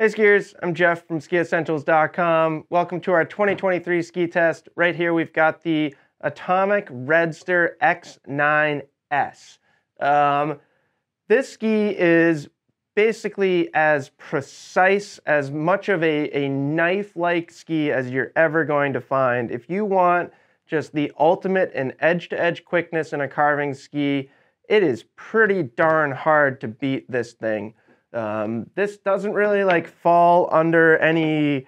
Hey skiers, I'm Jeff from skiessentials.com. Welcome to our 2023 ski test. Right here we've got the Atomic Redster X9S. Um, this ski is basically as precise, as much of a, a knife-like ski as you're ever going to find. If you want just the ultimate in edge-to-edge quickness in a carving ski, it is pretty darn hard to beat this thing. Um, this doesn't really like fall under any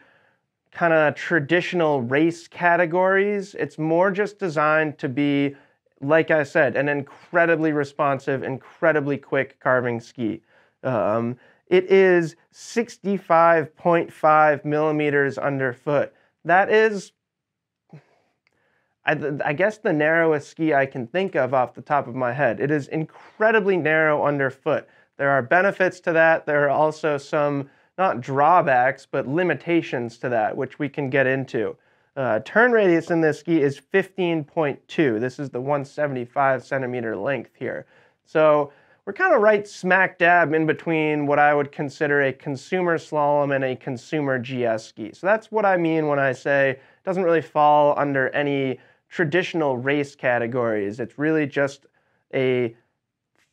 kind of traditional race categories. It's more just designed to be, like I said, an incredibly responsive, incredibly quick carving ski. Um, it is 65.5 millimeters underfoot. That is, I, I, guess, the narrowest ski I can think of off the top of my head. It is incredibly narrow underfoot. There are benefits to that. There are also some, not drawbacks, but limitations to that, which we can get into. Uh, turn radius in this ski is 15.2. This is the 175 centimeter length here. So we're kind of right smack dab in between what I would consider a consumer slalom and a consumer GS ski. So that's what I mean when I say it doesn't really fall under any traditional race categories. It's really just a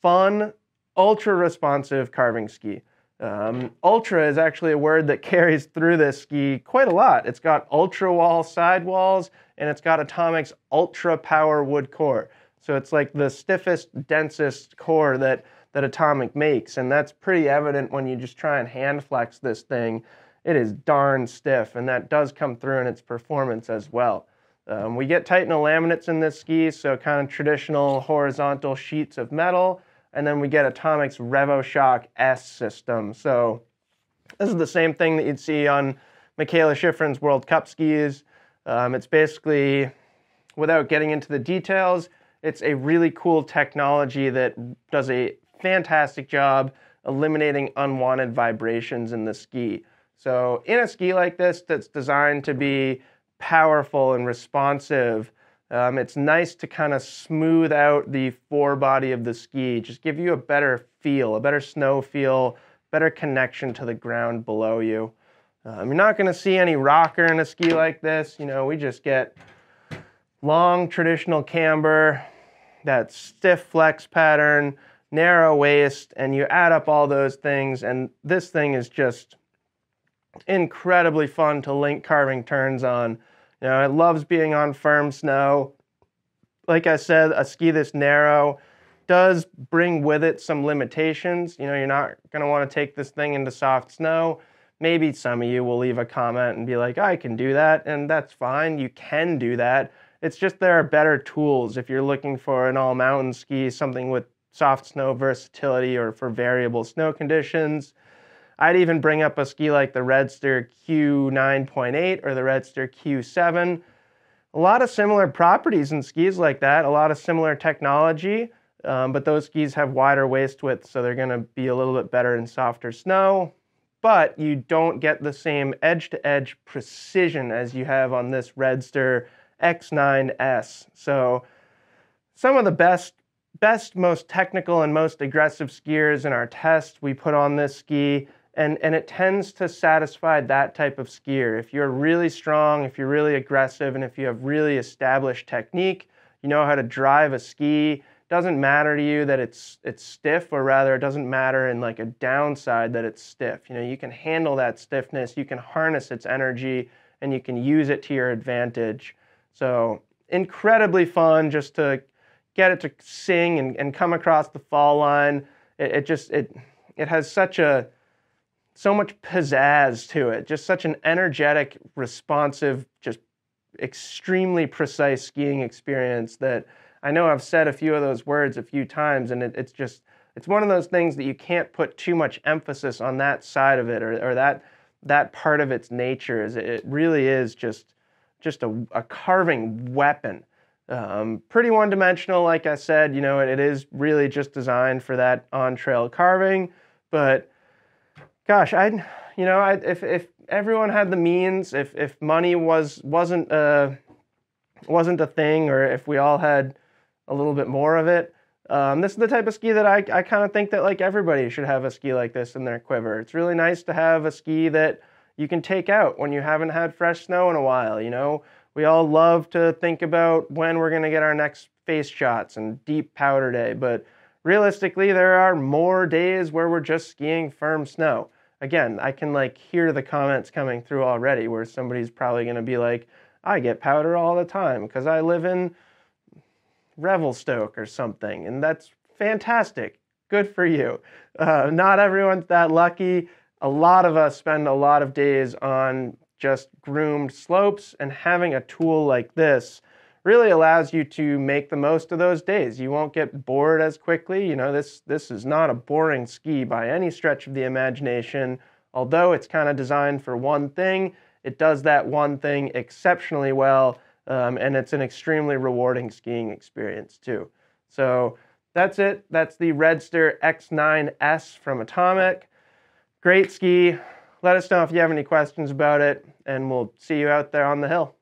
fun, ultra responsive carving ski. Um, ultra is actually a word that carries through this ski quite a lot. It's got ultra wall sidewalls and it's got Atomic's ultra power wood core. So it's like the stiffest, densest core that, that Atomic makes. And that's pretty evident when you just try and hand flex this thing. It is darn stiff and that does come through in its performance as well. Um, we get Titanal laminates in this ski, so kind of traditional horizontal sheets of metal and then we get Atomic's RevoShock S system. So this is the same thing that you'd see on Mikaela Shiffrin's World Cup skis. Um, it's basically, without getting into the details, it's a really cool technology that does a fantastic job eliminating unwanted vibrations in the ski. So in a ski like this that's designed to be powerful and responsive, um, it's nice to kind of smooth out the forebody of the ski, just give you a better feel, a better snow feel, better connection to the ground below you. Um, you're not going to see any rocker in a ski like this. You know, we just get long traditional camber, that stiff flex pattern, narrow waist, and you add up all those things, and this thing is just incredibly fun to link carving turns on. You know, it loves being on firm snow. Like I said, a ski this narrow does bring with it some limitations. You know, you're not going to want to take this thing into soft snow. Maybe some of you will leave a comment and be like, I can do that, and that's fine. You can do that. It's just there are better tools if you're looking for an all mountain ski, something with soft snow versatility or for variable snow conditions. I'd even bring up a ski like the Redster Q9.8 or the Redster Q7. A lot of similar properties in skis like that, a lot of similar technology, um, but those skis have wider waist width, so they're going to be a little bit better in softer snow. But you don't get the same edge to edge precision as you have on this Redster X9S. So, some of the best best, most technical, and most aggressive skiers in our test we put on this ski and, and it tends to satisfy that type of skier. If you're really strong, if you're really aggressive, and if you have really established technique, you know how to drive a ski, It doesn't matter to you that it's it's stiff or rather it doesn't matter in like a downside that it's stiff. You know you can handle that stiffness you can harness its energy and you can use it to your advantage. So incredibly fun just to get it to sing and, and come across the fall line. It, it just it it has such a so much pizzazz to it, just such an energetic, responsive, just extremely precise skiing experience that I know I've said a few of those words a few times, and it, it's just it's one of those things that you can't put too much emphasis on that side of it or, or that that part of its nature. Is it really is just just a, a carving weapon. Um, pretty one-dimensional, like I said. You know, it, it is really just designed for that on-trail carving, but gosh, I, you know, I, if if everyone had the means, if if money was wasn't a wasn't a thing, or if we all had a little bit more of it, Um, this is the type of ski that I, I kind of think that like everybody should have a ski like this in their quiver. It's really nice to have a ski that you can take out when you haven't had fresh snow in a while. You know, we all love to think about when we're going to get our next face shots and deep powder day, but realistically, there are more days where we're just skiing firm snow. Again, I can like hear the comments coming through already where somebody's probably going to be like, I get powder all the time because I live in Revelstoke or something. And that's fantastic. Good for you. Uh, not everyone's that lucky. A lot of us spend a lot of days on just groomed slopes, and having a tool like this really allows you to make the most of those days. You won't get bored as quickly. You know, this, this is not a boring ski by any stretch of the imagination. Although it's kind of designed for one thing, it does that one thing exceptionally well um, and it's an extremely rewarding skiing experience too. So that's it. That's the Redster X9S from Atomic. Great ski. Let us know if you have any questions about it, and we'll see you out there on the hill.